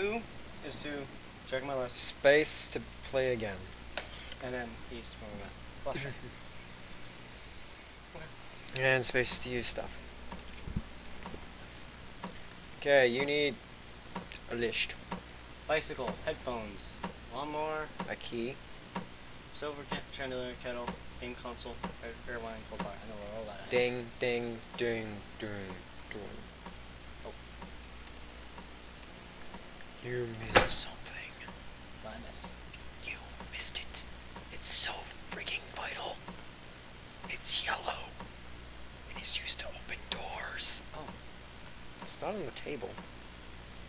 U is to check my list, Space to play again. and then east from that. And space to use stuff. Okay, you need a list. Bicycle, headphones, lawnmower, A key. silver ca- chandelier, kettle, game console, air, air wine, cold bar. I know where all that is. Ding, ding, ding, ding, ding. Oh. You missed something. What miss? You missed it. It's so freaking vital. It's yellow. It is used to open doors. Oh, It's not on the table.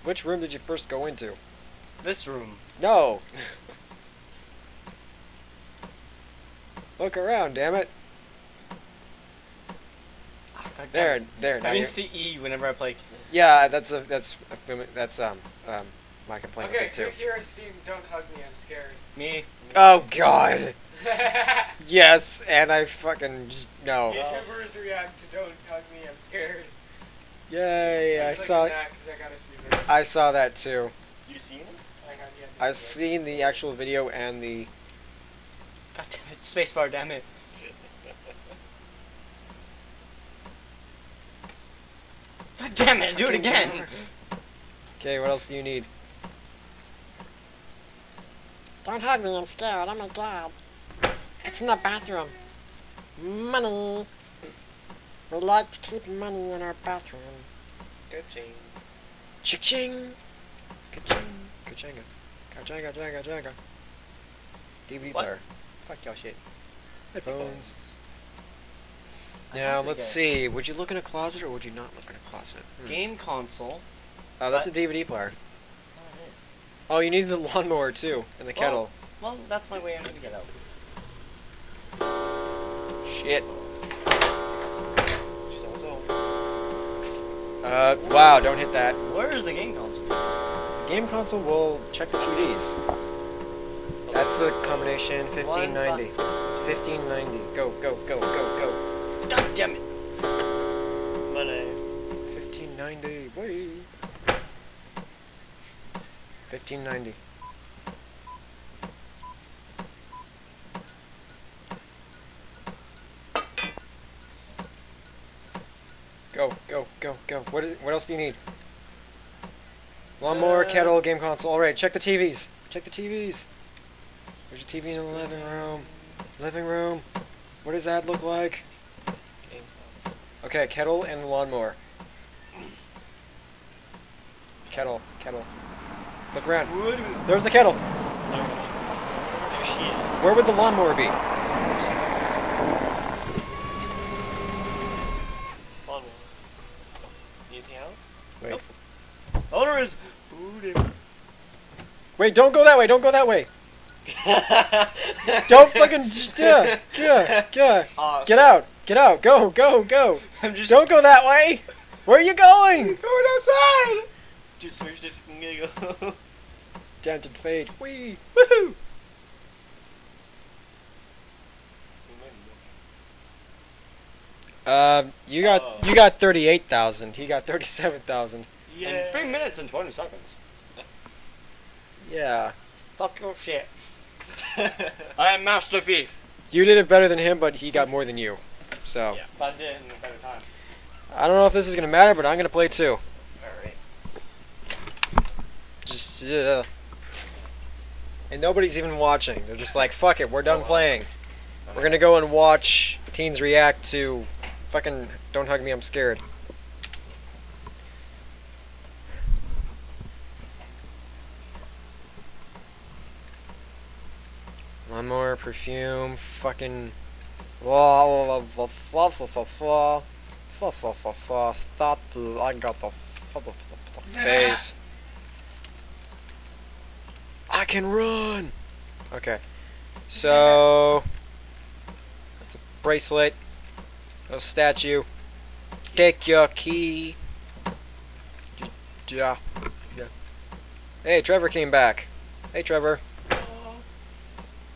Which room did you first go into? this room. No! Look around, damn it. God damn There, it. there. I you're, used to E whenever I play. yeah, that's a that's a, that's um um my complaint Okay, with it too. click here and see Don't Hug Me, I'm scared. Me. Oh God. Yes, and I fucking just no. YouTubers react to Don't Hug Me, I'm scared. Yay! I I'm saw clicking that 'cause I gotta see this. I saw that too. You seen it? I got yet to I've seen the actual video and the God damn it. Spacebar, damn it. God damn it, do it again. Okay, what else do you need? Don't hug me, I'm scared. Oh my god. It's in the bathroom. Money. We like to keep money in our bathroom. Good ching. Cha-ching! Ka-ching! Ka-changa. Ka-changa, changa, changa. DVD What? player. Fuck y'all shit. Headphones. I Now, let's see. Would you look in a closet or would you not look in a closet? Hmm. Game console. Oh, that's What? a DVD player. Oh, it is. Oh, you need the lawnmower too, and the Well- kettle. Well, that's my way I'm gonna get out. Shit. Uh, wow, don't hit that. Where's the game console? The game console will check the TVs. That's a combination 1590. 1590. Go, go, go, go, go. God damn it. Money. 1590. Wait. 1590. Go, go, go, go. What is? What else do you need? Lawnmower, Uh, kettle, game console. All right, check the TVs. Check the TVs. There's a TV in the living room. Living room. What does that look like? Okay, kettle and lawnmower. Kettle, kettle. Look around. There's the kettle. There she is. Where would the lawnmower be? Lawnmower. Anything else? Wait. Nope. Owner is. Wait, don't go that way. Don't go that way. Don't fucking yeah, yeah, yeah. Awesome. Get out. Get out. Go, go, go. I'm just Don't go that way. Where are you going? going outside. Just switched it to giggle. Dented fade. Wee. Woohoo. Um, you got Oh. you got thirty-eight thousand. He got thirty-seven thousand. Yeah. In three minutes and twenty seconds. Yeah. Fuck your shit. I am Master Thief. You did it better than him, but he got more than you. So Yeah, but I did in a better time. I don't know if this is gonna matter, but I'm gonna play too. Alright. Just yeah. And nobody's even watching. They're just like, fuck it, we're done Oh, wow. playing. We're gonna go and watch teens react to fucking Don't Hug Me, I'm Scared. Lawnmower, perfume, fucking. The- I got the f- blah, blah, blah, blah, phase. I can run! Okay. So. That's a bracelet. A statue. Take your key. Yeah. Yeah. Hey, Trevor came back. Hey, Trevor.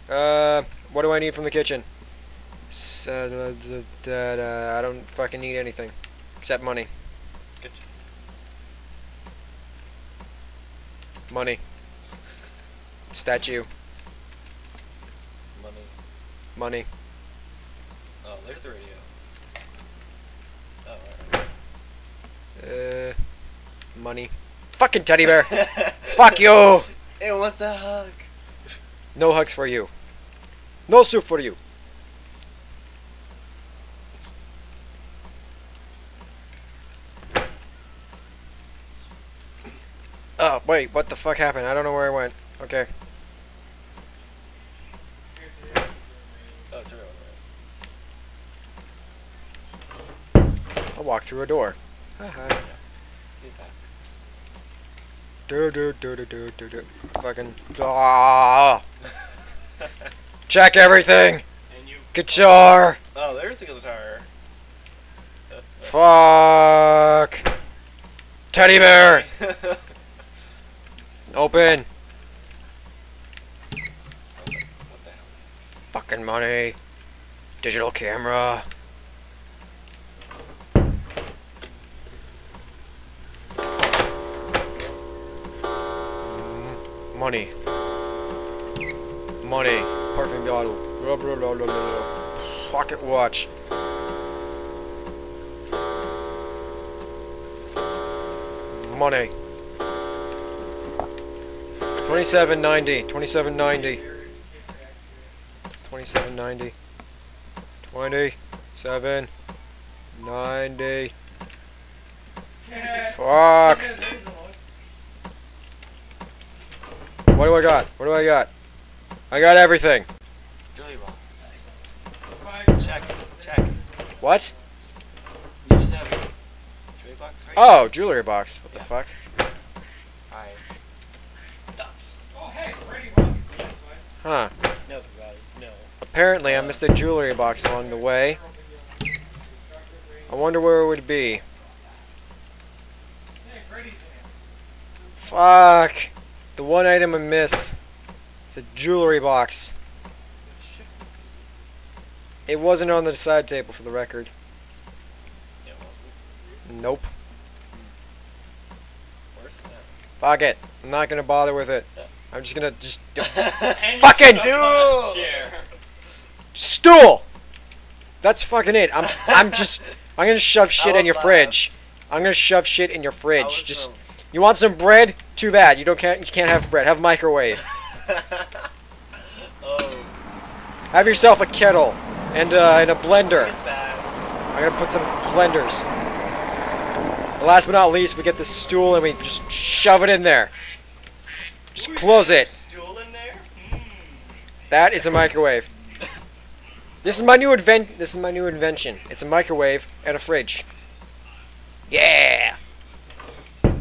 Uh, what do I need from the kitchen? Uh, da- da- I don't fucking need anything. Except money. Good. Money. Statue. Money. Money. Oh, there's the radio. Oh. Uh, money. Fucking teddy bear. Fuck you. It wants a hug. No hugs for you. No soup for you. Oh, wait, what the fuck happened? I don't know where I went. Okay. I'll walk through a door. Haha. Do do do do do do do. Fucking. Ah! Check everything! Guitar! oh, there's the guitar. Fuck! Teddy bear! Open! Fucking money. Digital camera. Mm, Money. Money. Perfume bottle. Pocket watch. Money. 2790. 2790. 2790. 27. 90. Fuck. What do I got? What do I got? I got everything. Jewelry box. Check. Check. What? You just have a jewelry box Oh, jewelry box. What the fuck? Hi. Ducks. Oh, hey, Freddy Wong is this way. Huh. No. Apparently I missed a jewelry box along the way. I wonder where it would be. Fuck. The one item I miss. It's a jewelry box. It wasn't on the side table for the record. Nope. Fuck it. I'm not gonna bother with it. I'm just gonna just Fucking you stuck on a dude! stool. That's fucking it. I'm I'm just I'm gonna shove shit in your fridge. I'm gonna shove shit in your fridge. Just you want some bread? Too bad. You don't can't you can't have bread. Have a microwave. oh, Have yourself a kettle and uh, and a blender. I'm gonna put some blenders. And last but not least, we get the stool and we just shove it in there. Just close it. Stool in there? That is a microwave. This is my new invent. This is my new invention. It's a microwave and a fridge. Yeah. Wait,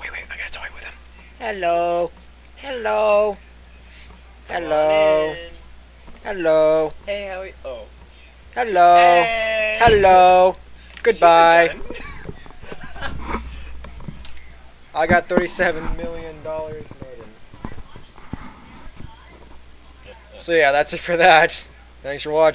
wait. I gotta toy with him. Hello. Hello. Hello. Come on in. Hello. Hey, how are you? Oh. Hello. Hey. Hello. Goodbye. I got thirty-seven million dollars. So yeah, that's it for that. Thanks for watching.